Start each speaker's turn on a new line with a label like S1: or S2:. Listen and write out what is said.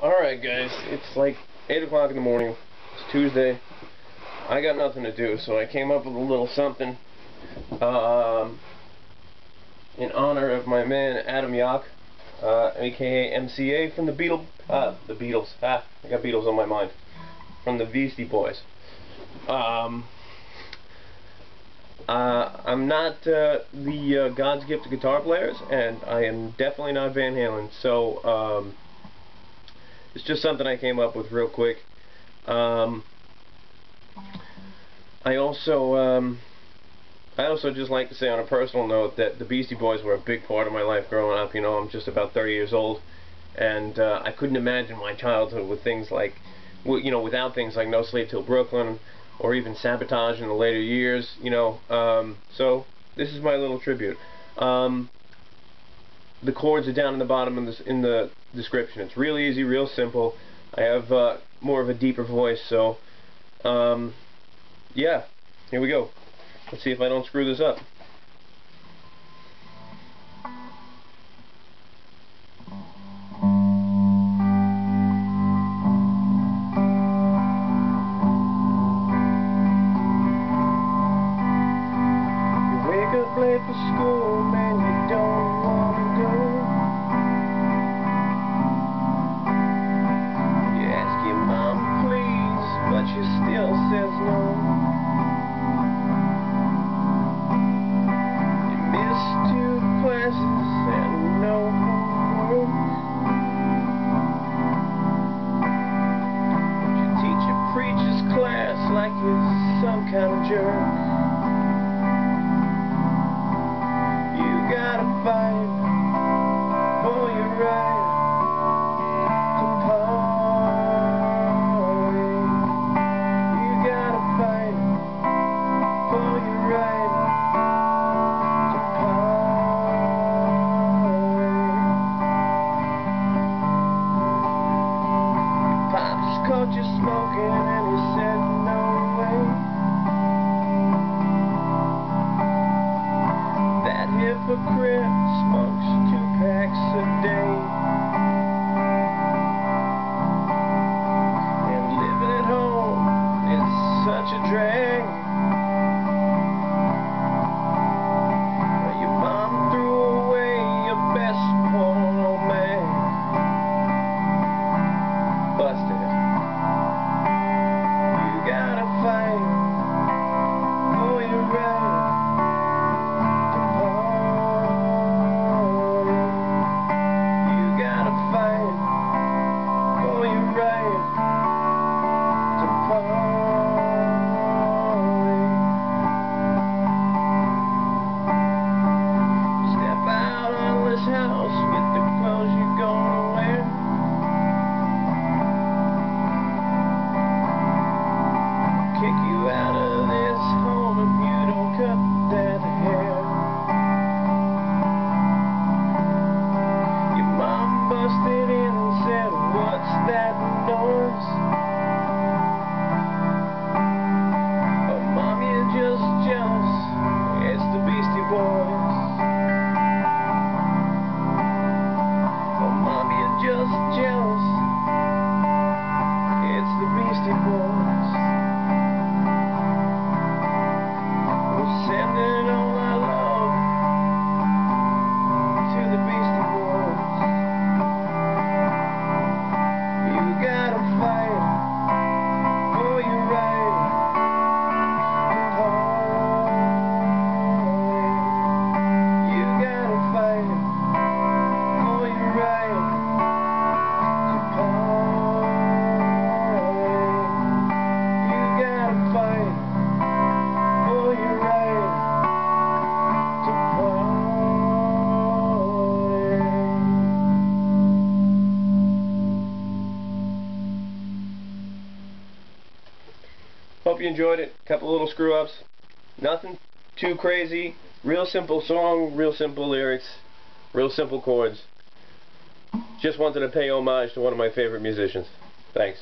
S1: Alright guys, it's like 8 o'clock in the morning. It's Tuesday. I got nothing to do, so I came up with a little something um, in honor of my man Adam Yauch, uh, aka MCA from the Beatles. Uh, the Beatles. Ah, I got Beatles on my mind. From the Beastie Boys. Um, uh, I'm not uh, the uh, God's gift to guitar players, and I am definitely not Van Halen, so um, it's just something I came up with real quick. Um, I also um, I also just like to say on a personal note that the Beastie Boys were a big part of my life growing up. You know, I'm just about 30 years old, and uh, I couldn't imagine my childhood with things like, you know, without things like No Sleep Till Brooklyn, or even Sabotage in the later years. You know, um, so this is my little tribute. Um, the chords are down in the bottom in, this, in the description. It's real easy, real simple. I have uh, more of a deeper voice, so um, yeah, here we go. Let's see if I don't screw this up. Kind of jerk. You gotta fight hypocrite smokes two packs a day. Hope you enjoyed it. A couple little screw ups. Nothing too crazy. Real simple song, real simple lyrics, real simple chords. Just wanted to pay homage to one of my favorite musicians. Thanks.